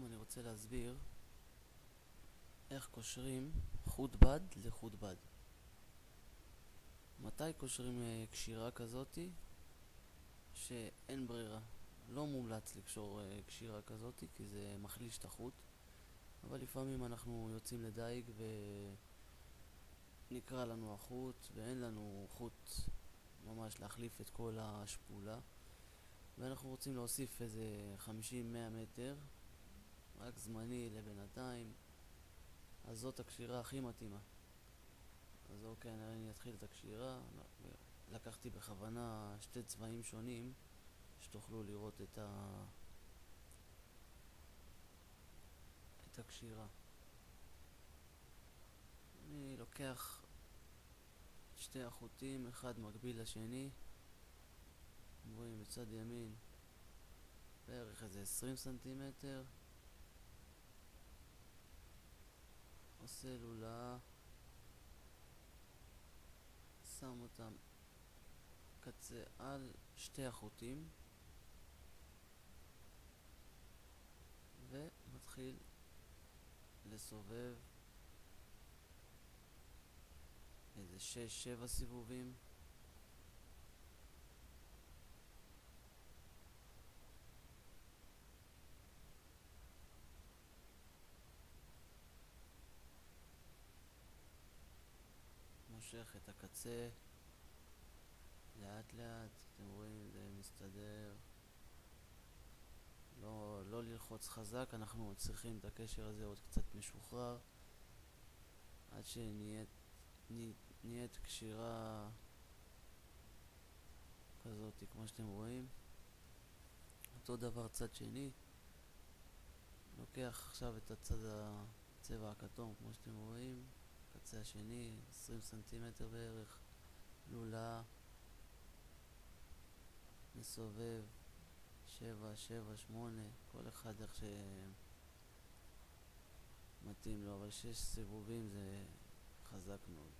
היום אני רוצה להסביר איך קושרים חוט בד לחוט בד. מתי קושרים אה, קשירה כזאתי שאין ברירה. לא מומלץ לקשור אה, קשירה כזאתי כי זה מחליש את החוט, אבל לפעמים אנחנו יוצאים לדייג ונקרע לנו החוט ואין לנו חוט ממש להחליף את כל השפולה ואנחנו רוצים להוסיף איזה 50-100 מטר רק זמני לבינתיים, אז זאת הקשירה הכי מתאימה. אז אוקיי, אני אתחיל את הקשירה. לקחתי בכוונה שתי צבעים שונים, שתוכלו לראות את, ה... את הקשירה. אני לוקח שתי החוטים, אחד מקביל לשני. רואים בצד ימין בערך איזה 20 סנטימטר. לולאה, שם אותם קצה על שתי החוטים ומתחיל לסובב איזה 6-7 סיבובים מושך את הקצה לאט לאט, אתם רואים זה מסתדר. לא, לא ללחוץ חזק, אנחנו צריכים את הקשר הזה עוד קצת משוחרר עד שנהיית קשירה כזאת כמו שאתם רואים. אותו דבר צד שני לוקח עכשיו את הצד הצבע הכתום כמו שאתם רואים השני, 20 סנטימטר בערך, לולה, מסובב, 7, 7, 8, כל אחד איך שמתאים לו, אבל 6 סיבובים זה חזק מאוד.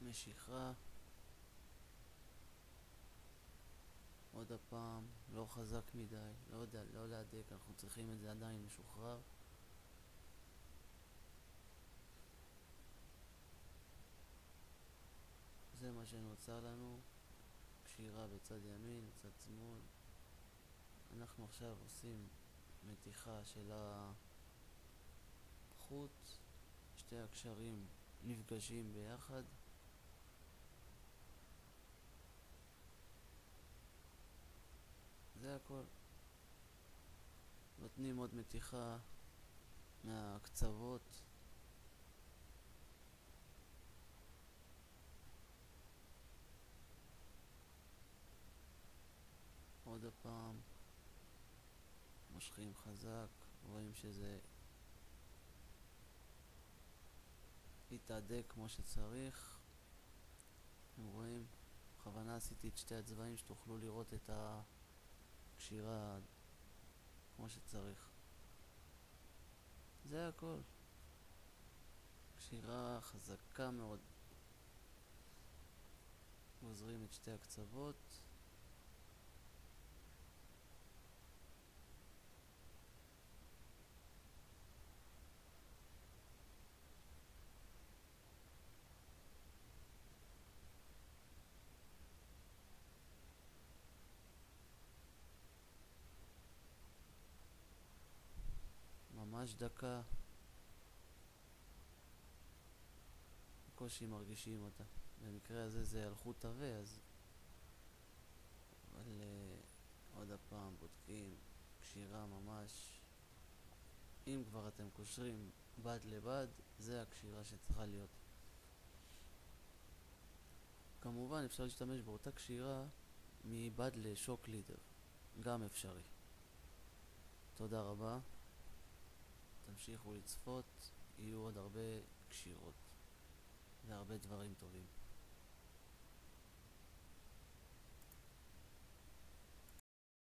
משיכה עוד הפעם, לא חזק מדי, לא יודע, לא להדק, אנחנו צריכים את זה עדיין משוחרר זה מה שנוצר לנו, קשירה בצד ימין, בצד שמאל. אנחנו עכשיו עושים מתיחה של החוט, שתי הקשרים נפגשים ביחד. זה הכל. נותנים עוד מתיחה מהקצוות הפעם מושכים חזק, רואים שזה יתהדק כמו שצריך. אתם רואים? בכוונה עשיתי את שתי הצבעים שתוכלו לראות את הקשירה כמו שצריך. זה הכל. קשירה חזקה מאוד. גוזרים את שתי הקצוות ממש דקה. בקושי מרגישים אותה. במקרה הזה זה חוט עבה, אז... אבל uh, עוד הפעם בודקים, קשירה ממש. אם כבר אתם קושרים בד לבד, זה הקשירה שצריכה להיות. כמובן אפשר להשתמש באותה קשירה מבד לשוק לידר, גם אפשרי. תודה רבה. תמשיכו לצפות, יהיו עוד הרבה קשירות והרבה דברים טובים.